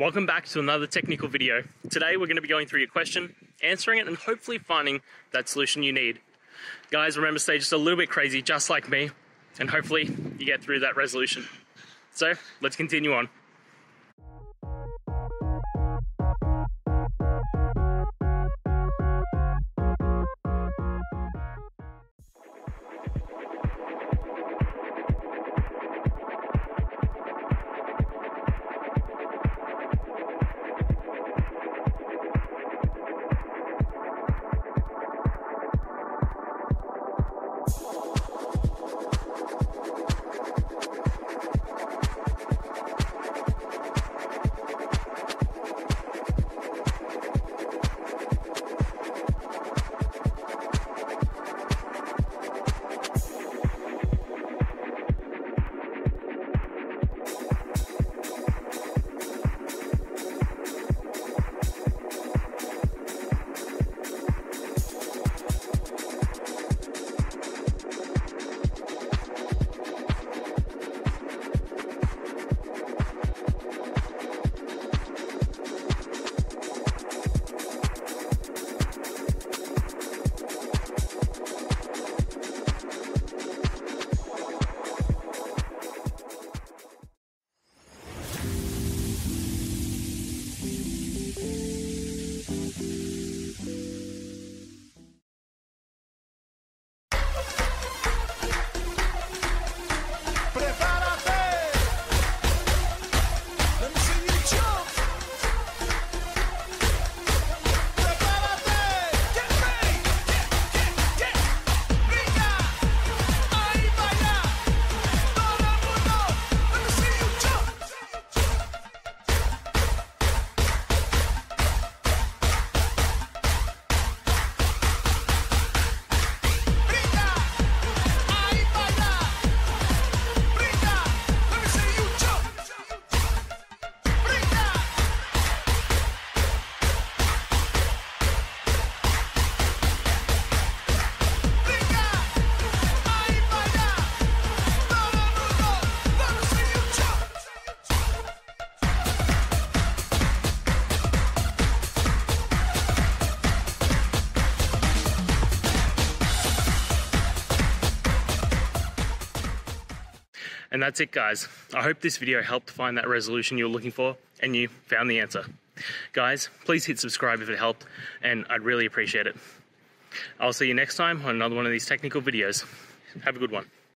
Welcome back to another technical video. Today we're going to be going through your question, answering it, and hopefully finding that solution you need. Guys, remember stay just a little bit crazy, just like me, and hopefully you get through that resolution. So let's continue on. And that's it, guys. I hope this video helped find that resolution you were looking for and you found the answer. Guys, please hit subscribe if it helped, and I'd really appreciate it. I'll see you next time on another one of these technical videos. Have a good one.